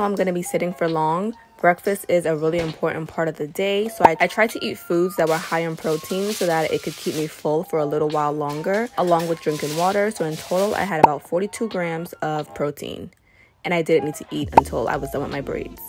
Know I'm going to be sitting for long, breakfast is a really important part of the day. So I, I tried to eat foods that were high in protein so that it could keep me full for a little while longer, along with drinking water. So in total, I had about 42 grams of protein. And I didn't need to eat until I was done with my braids.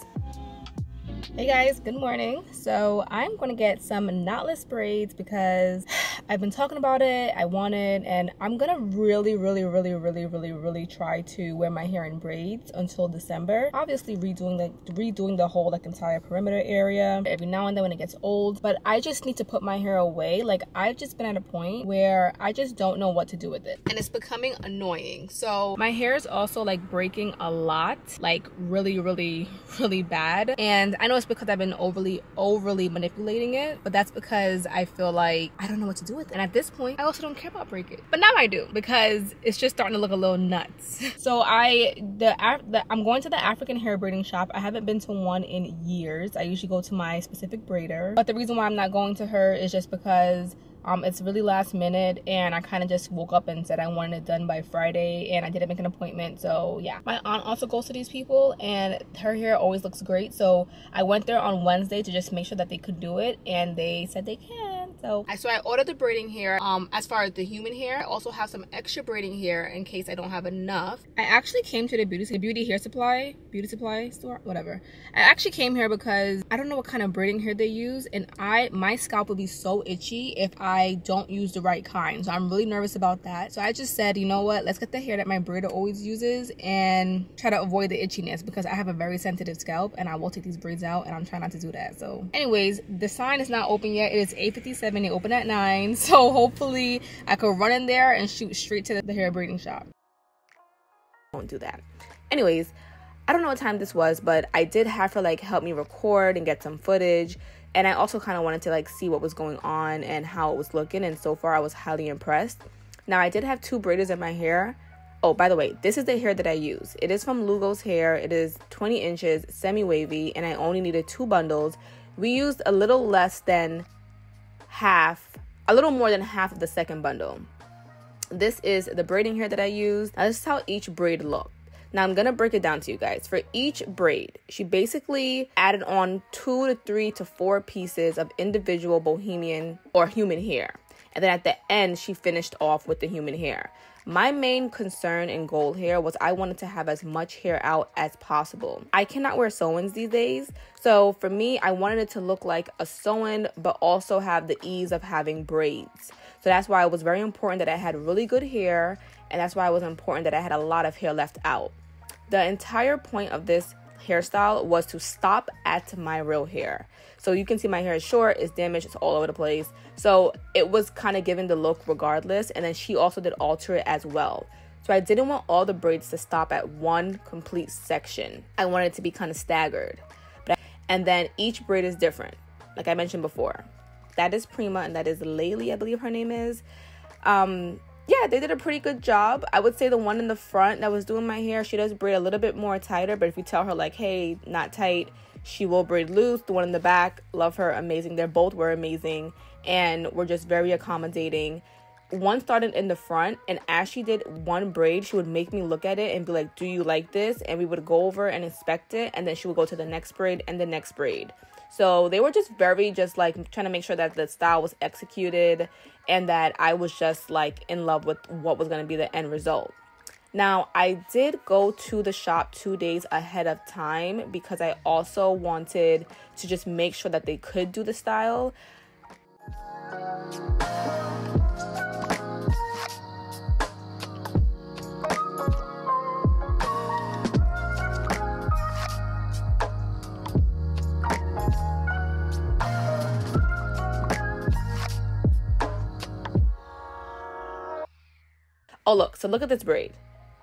Hey guys, good morning. So I'm gonna get some knotless braids because I've been talking about it, I want it, and I'm gonna really, really, really, really, really, really try to wear my hair in braids until December. Obviously redoing the redoing the whole like entire perimeter area every now and then when it gets old, but I just need to put my hair away. Like I've just been at a point where I just don't know what to do with it. And it's becoming annoying. So my hair is also like breaking a lot, like really, really, really bad. And I know it's because I've been overly, overly manipulating it, but that's because I feel like I don't know what to do with it. And at this point, I also don't care about breaking. But now I do because it's just starting to look a little nuts. So I, the, the I'm going to the African hair braiding shop. I haven't been to one in years. I usually go to my specific braider. But the reason why I'm not going to her is just because um, it's really last minute and I kind of just woke up and said I wanted it done by Friday and I didn't make an appointment. So yeah, my aunt also goes to these people and her hair always looks great. So I went there on Wednesday to just make sure that they could do it and they said they can. So I so I ordered the braiding hair. Um, as far as the human hair, I also have some extra braiding hair in case I don't have enough. I actually came to the beauty the beauty hair supply, beauty supply store, whatever. I actually came here because I don't know what kind of braiding hair they use, and I my scalp would be so itchy if I don't use the right kind. So I'm really nervous about that. So I just said, you know what, let's get the hair that my braider always uses and try to avoid the itchiness because I have a very sensitive scalp and I will take these braids out and I'm trying not to do that. So anyways, the sign is not open yet. It is 8:57 7 they open at 9 so hopefully i could run in there and shoot straight to the hair braiding shop. Won't do that. Anyways i don't know what time this was but i did have her like help me record and get some footage. And i also kind of wanted to like see what was going on and how it was looking. And so far i was highly impressed. Now i did have two braiders in my hair. Oh, by the way, this is the hair that I use. It is from Lugos Hair. It is 20 inches, semi wavy, and I only needed two bundles. We used a little less than half, a little more than half of the second bundle. This is the braiding hair that I used. Now, this is how each braid looked. Now I'm gonna break it down to you guys. For each braid, she basically added on two to three to four pieces of individual bohemian or human hair. And then at the end, she finished off with the human hair. My main concern in gold hair was I wanted to have as much hair out as possible. I cannot wear sew-ins these days, so for me, I wanted it to look like a sew-in, but also have the ease of having braids. So that's why it was very important that I had really good hair, and that's why it was important that I had a lot of hair left out. The entire point of this hairstyle was to stop at my real hair. So you can see my hair is short, it's damaged, it's all over the place. So it was kind of giving the look regardless. And then she also did alter it as well. So I didn't want all the braids to stop at one complete section. I wanted it to be kind of staggered. And then each braid is different, like I mentioned before. That is Prima and that is Laylee, I believe her name is. Um, yeah, they did a pretty good job. I would say the one in the front that was doing my hair, she does braid a little bit more tighter, but if you tell her like, hey, not tight, she will braid loose. The one in the back, love her, amazing. They're both were amazing and were just very accommodating. One started in the front, and as she did one braid, she would make me look at it and be like, Do you like this? And we would go over and inspect it, and then she would go to the next braid and the next braid. So they were just very just like trying to make sure that the style was executed and that I was just like in love with what was going to be the end result. Now, I did go to the shop two days ahead of time because I also wanted to just make sure that they could do the style. Oh, look, so look at this braid.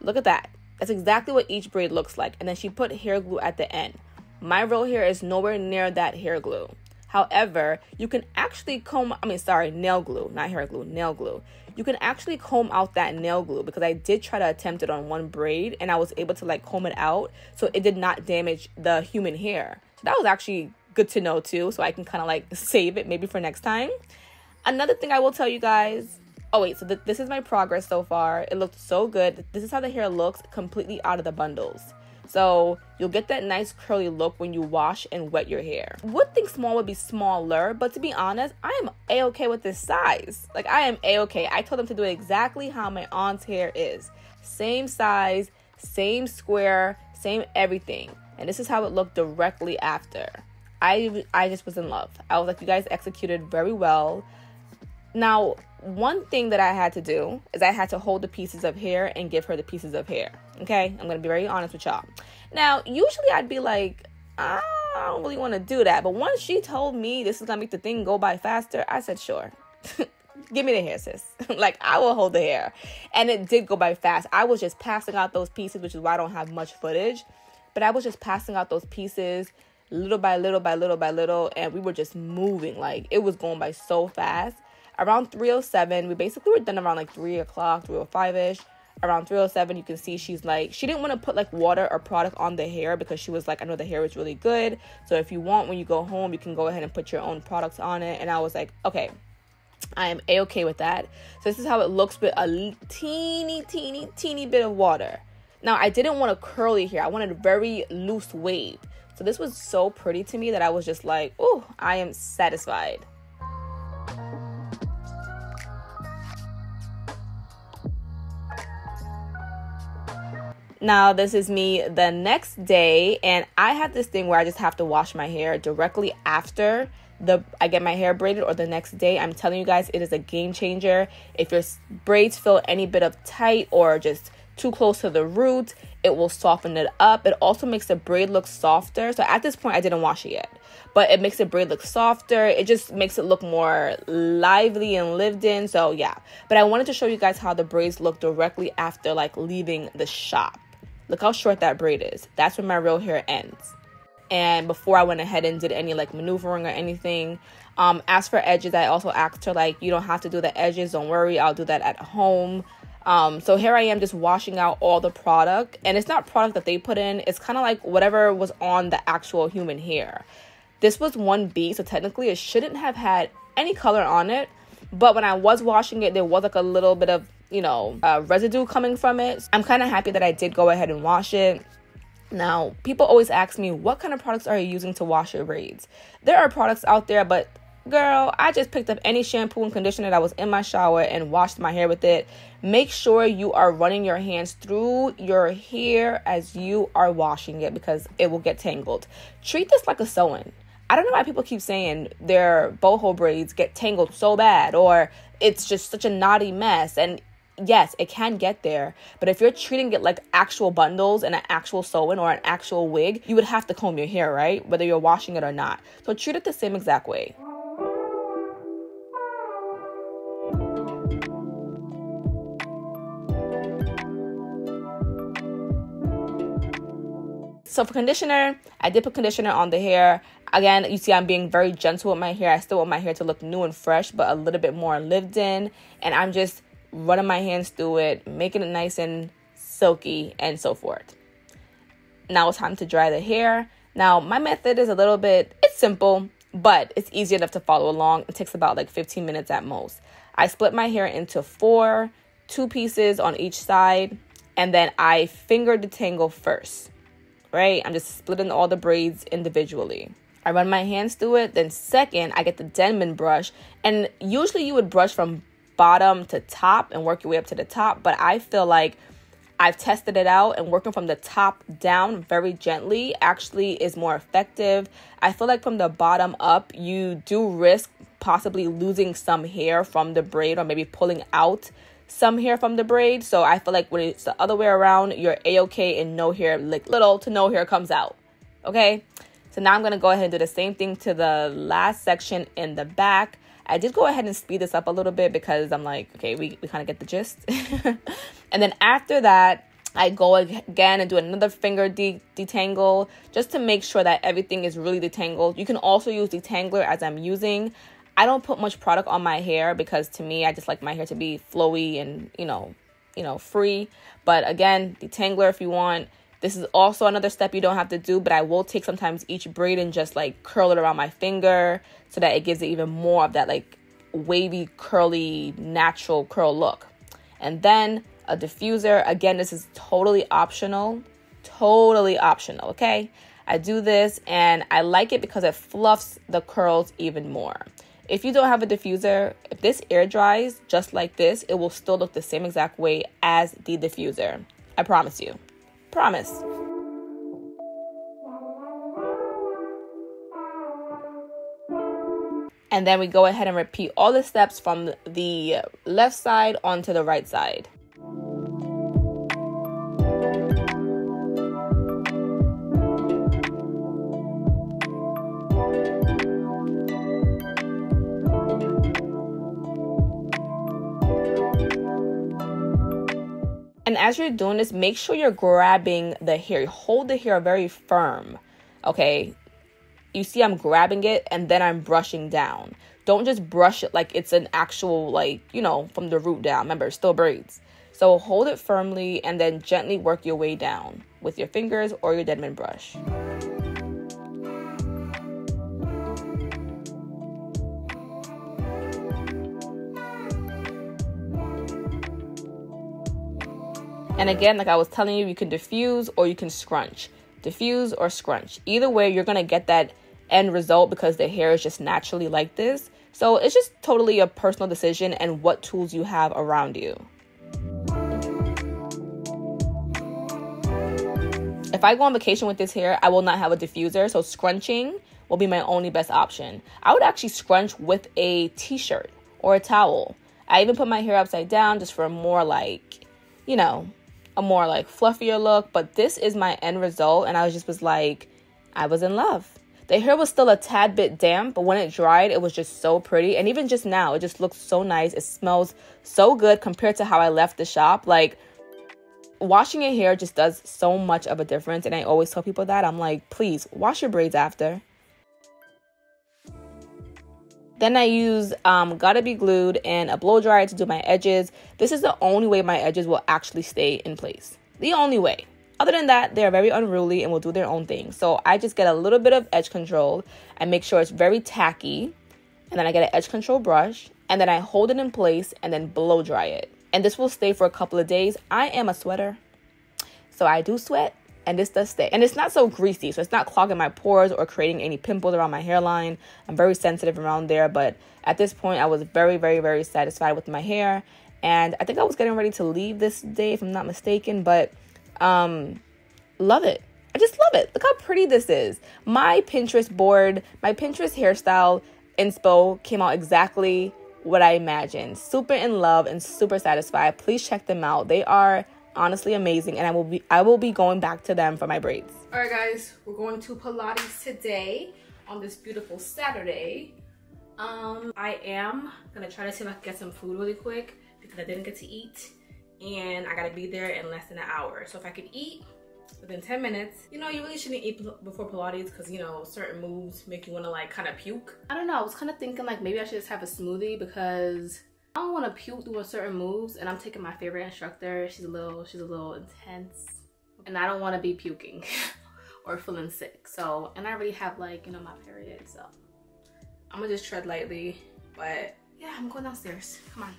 Look at that. That's exactly what each braid looks like. And then she put hair glue at the end. My roll hair is nowhere near that hair glue. However, you can actually comb, I mean, sorry, nail glue, not hair glue, nail glue. You can actually comb out that nail glue because I did try to attempt it on one braid and I was able to like comb it out so it did not damage the human hair. So that was actually good to know too. So I can kind of like save it maybe for next time. Another thing I will tell you guys Oh wait, so th- this is my progress so far. It looked so good. This is how the hair looks completely out of the bundles. So you'll get that nice curly look when you wash and wet your hair. Would think small would be smaller, but to be honest, I am a-okay with this size. Like I am a-okay. I told them to do it exactly how my aunt's hair is. Same size, same square, same everything. And this is how it looked directly after. I I just was in love. I was like, you guys executed very well. Now, one thing that I had to do is I had to hold the pieces of hair and give her the pieces of hair. Okay, I'm gonna be very honest with y'all. Now, usually I'd be like, ah, I don't really want to do that, but once she told me this is gonna make the thing go by faster, I said, sure. give me the hair, sis. like I will hold the hair, and it did go by fast. I was just passing out those pieces, which is why I don't have much footage, but I was just passing out those pieces little by little by little by little, and we were just moving. Like it was going by so fast around 307 we basically were done around like 3 o'clock 305ish around 307 you can see she's like she didn't want to put like water or product on the hair because she was like i know the hair is really good so if you want when you go home you can go ahead and put your own products on it. And i was like okay i am a-okay with that. So this is how it looks with a teeny teeny teeny bit of water. Now i didn't want a curly hair. I wanted a very loose wave. So this was so pretty to me that i was just like oh i am satisfied Now, this is me the next day, and I have this thing where I just have to wash my hair directly after the I get my hair braided or the next day. I'm telling you guys, it is a game changer. If your braids feel any bit of tight or just too close to the root, it will soften it up. It also makes the braid look softer. So at this point, I didn't wash it yet, but it makes the braid look softer. It just makes it look more lively and lived in. So yeah, but I wanted to show you guys how the braids look directly after like leaving the shop. Look how short that braid is. That's where my real hair ends. And before I went ahead and did any like maneuvering or anything, um, as for edges, I also asked her like, you don't have to do the edges. Don't worry, I'll do that at home. Um, so here I am just washing out all the product, and it's not product that they put in. It's kind of like whatever was on the actual human hair. This was one B, so technically it shouldn't have had any color on it. But when I was washing it, there was like a little bit of you know, uh, residue coming from it. I'm kind of happy that I did go ahead and wash it. Now, people always ask me, what kind of products are you using to wash your braids? There are products out there, but girl, I just picked up any shampoo and conditioner that was in my shower and washed my hair with it. Make sure you are running your hands through your hair as you are washing it because it will get tangled. Treat this like a sew-in. I don't know why people keep saying their boho braids get tangled so bad or it's just such a knotty mess. And yes, it can get there, but if you're treating it like actual bundles and an actual sew-in or an actual wig, you would have to comb your hair, right? Whether you're washing it or not. So treat it the same exact way. So for conditioner, I did put conditioner on the hair. Again, you see I'm being very gentle with my hair. I still want my hair to look new and fresh, but a little bit more lived in. And I'm just running my hands through it, making it nice and silky, and so forth. Now it's time to dry the hair. Now, my method is a little bit, it's simple, but it's easy enough to follow along. It takes about like 15 minutes at most. I split my hair into four, two pieces on each side, and then I finger detangle first, right? I'm just splitting all the braids individually. I run my hands through it. Then, second, I get the Denman brush, and usually you would brush from bottom to top and work your way up to the top. But I feel like I've tested it out and working from the top down very gently actually is more effective. I feel like from the bottom up, you do risk possibly losing some hair from the braid or maybe pulling out some hair from the braid. So I feel like when it's the other way around, you're a-okay and no hair, like little to no hair comes out. Okay. So now I'm going to go ahead and do the same thing to the last section in the back. I did go ahead and speed this up a little bit because I'm like, okay, we, we kind of get the gist. and then after that, I go again and do another finger de- detangle just to make sure that everything is really detangled. You can also use detangler as I'm using. I don't put much product on my hair because to me, I just like my hair to be flowy and, you know, you know, free. But again, detangler if you want. This is also another step you don't have to do, but I will take sometimes each braid and just like curl it around my finger so that it gives it even more of that like wavy, curly, natural curl look. And then a diffuser. Again, this is totally optional totally optional, okay? I do this and I like it because it fluffs the curls even more. If you don't have a diffuser, if this air dries just like this, it will still look the same exact way as the diffuser. I promise you. Promise. And then we go ahead and repeat all the steps from the left side onto the right side. As you're doing this, make sure you're grabbing the hair. Hold the hair very firm. Okay. You see, I'm grabbing it and then I'm brushing down. Don't just brush it like it's an actual, like, you know, from the root down. Remember, still braids. So hold it firmly and then gently work your way down with your fingers or your Denman brush. And again, like I was telling you, you can diffuse or you can scrunch. Diffuse or scrunch. Either way, you're going to get that end result because the hair is just naturally like this. So it's just totally a personal decision and what tools you have around you. If I go on vacation with this hair, I will not have a diffuser, so scrunching will be my only best option. I would actually scrunch with a t-shirt or a towel. I even put my hair upside down just for more like, you know, a more like fluffier look, but this is my end result. And I was just was like, I was in love. The hair was still a tad bit damp, but when it dried, it was just so pretty. And even just now, it just looks so nice. It smells so good compared to how I left the shop. Like, washing your hair just does so much of a difference. And I always tell people that. I'm like, please wash your braids after. Then I use um, Got2b Glued and a blow dryer to do my edges. This is the only way my edges will actually stay in place. The only way. Other than that, they are very unruly and will do their own thing. So I just get a little bit of edge control I make sure it's very tacky. And then I get an edge control brush and then I hold it in place and then blow dry it. And this will stay for a couple of days. I am a sweater. So I do sweat and this does stay. And it's not so greasy, so it's not clogging my pores or creating any pimples around my hairline. I'm very sensitive around there, but at this point, I was very, very, very satisfied with my hair. And I think I was getting ready to leave this day, if I'm not mistaken, but um, love it. I just love it. Look how pretty this is. My Pinterest board, my Pinterest hairstyle inspo came out exactly what I imagined. Super in love and super satisfied. Please check them out. They are honestly amazing and I will be I will be going back to them for my braids. All right guys, we're going to Pilates today on this beautiful Saturday. Um, I am gonna try to see if I can get some food really quick because I didn't get to eat and I gotta be there in less than an hour. So if I could eat within 10 minutes. You know, you really shouldn't eat before Pilates because, you know, certain moves make you want to like kind of puke. I don't know. I was kind of thinking like maybe I should just have a smoothie because I don't want to puke doing certain moves and I'm taking my favorite instructor. She's a little, she's a little intense and I don't want to be puking or feeling sick. So, and I already have like, you know, my period. So I'm gonna just tread lightly, but yeah, I'm going downstairs. Come on.